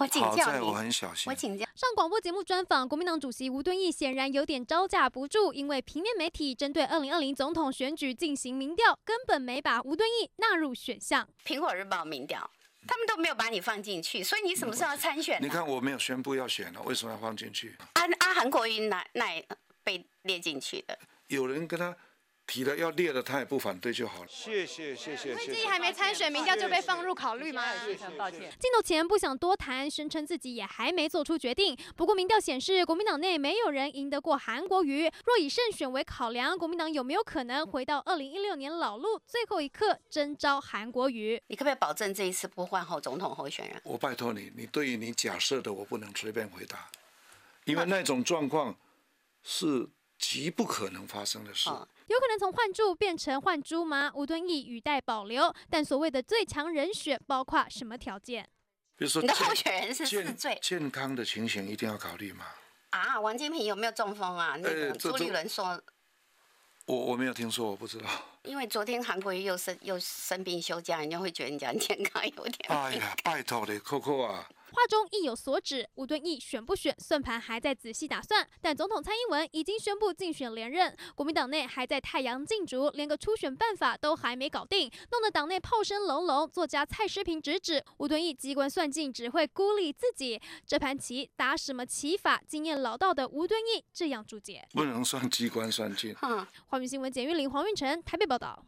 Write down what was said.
我请教我很小心我。请教，上广播节目专访，国民党主席吴敦义显然有点招架不住，因为平面媒体针对二零二零总统选举进行民调，根本没把吴敦义纳入选项。苹果日报民调，他们都没有把你放进去，所以你什么时候要参选呢？你看我没有宣布要选了，为什么要放进去？啊啊，韩国瑜哪哪被列进去的？有人跟他提了要列了，他也不反对就好了。谢谢谢谢谢谢。还没参选，民调就被放入考虑吗？抱歉。镜头前不想多谈，声称自己也还没做出决定。不过民调显示，国民党内没有人赢得过韩国瑜。若以胜选为考量，国民党有没有可能回到二零一六年老路，最后一刻征召韩国瑜？你可不可以保证这一次不换候总统候选人？我拜托你，你对于你假设的，我不能随便回答，因为那种状况是极不可能发生的事。哦有可能从换柱变成换猪吗？吴敦义语带保留，但所谓的最强人选包括什么条件？比如说你的候选人是四健罪健康的情形一定要考虑嘛。啊？王金平有没有中风啊？那个朱立伦说，我我没有听说，我不知道。因为昨天韩国瑜又生又生病休假，人家会觉得人家健康有点。哎呀，拜托你，Coco 啊，话中意有所指，吴敦义选不选，算盘还在仔细打算。但总统蔡英文已经宣布竞选连任，国民党内还在太阳竞逐，连个初选办法都还没搞定，弄得党内炮声隆隆。作家蔡诗平直指，吴敦义机关算尽，只会孤立自己。这盘棋打什么棋法？经验老道的吴敦义这样注解。不能算机关算尽。哼。华语新闻简玉玲、黄运成台北报道。